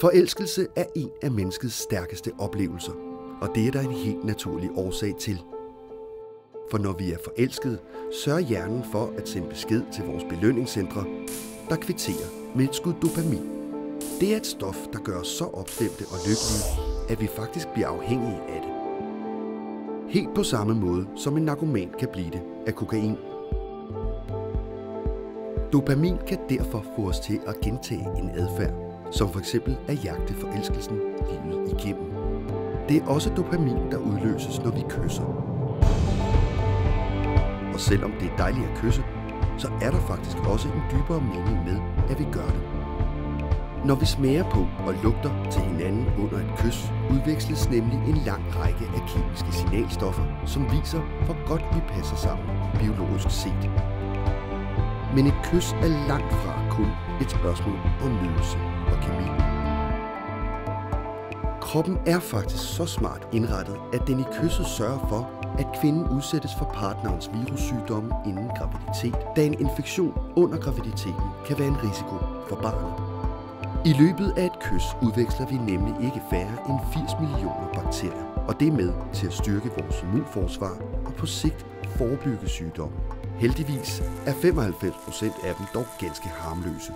Forelskelse er en af menneskets stærkeste oplevelser, og det er der en helt naturlig årsag til. For når vi er forelskede, sørger hjernen for at sende besked til vores belønningscentre, der kvitterer med et skud dopamin. Det er et stof, der gør os så opstemte og lykkelige, at vi faktisk bliver afhængige af det. Helt på samme måde, som en narkoman kan blive det af kokain. Dopamin kan derfor få os til at gentage en adfærd, som for eksempel at jagte forelskelsen livet igennem. Det er også dopamin, der udløses, når vi kysser. Og selvom det er dejligt at kysse, så er der faktisk også en dybere mening med, at vi gør det. Når vi smager på og lugter til hinanden under et kys, udveksles nemlig en lang række af kemiske signalstoffer, som viser, hvor godt vi passer sammen biologisk set. Men et kys er langt fra kun et spørgsmål om nydelse Camille. Kroppen er faktisk så smart indrettet, at den i kysset sørger for, at kvinden udsættes for partnerens virussygdomme inden graviditet, da en infektion under graviditeten kan være en risiko for barnet. I løbet af et kys udveksler vi nemlig ikke færre end 80 millioner bakterier, og det er med til at styrke vores immunforsvar og på sigt forebygge sygdomme. Heldigvis er 95% af dem dog ganske harmløse.